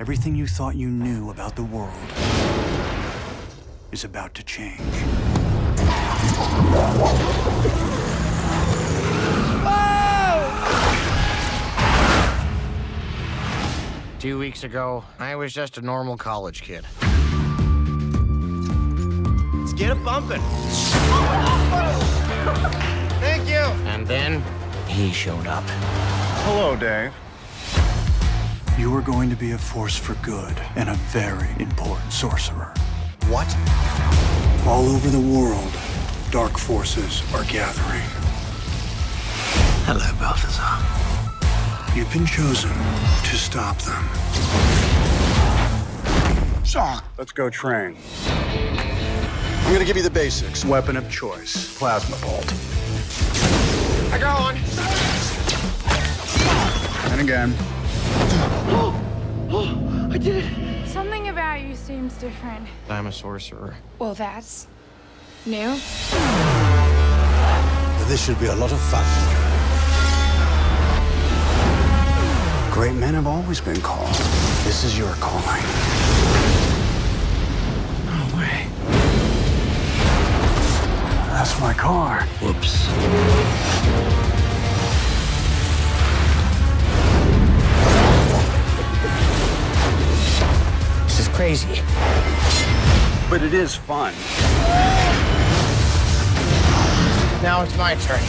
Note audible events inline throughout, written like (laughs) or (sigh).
Everything you thought you knew about the world is about to change. Two weeks ago, I was just a normal college kid. Let's get it bumping. (laughs) Thank you. And then he showed up. Hello, Dave. You are going to be a force for good and a very important sorcerer. What? All over the world, dark forces are gathering. Hello, Balthazar. You've been chosen to stop them. Shock. Let's go train. I'm gonna give you the basics. Weapon of choice, plasma bolt. I got one. And again. (gasps) I did it. Something about you seems different. I'm a sorcerer. Well, that's new. This should be a lot of fun. Great men have always been called. This is your calling. No way. That's my car. Whoops. This is crazy. But it is fun. Now it's my turn.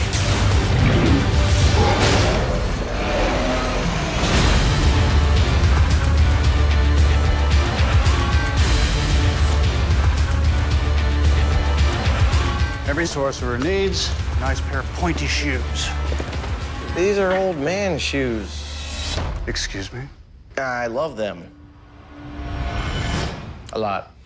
Every sorcerer needs a nice pair of pointy shoes. These are old man shoes. Excuse me? I love them. A lot.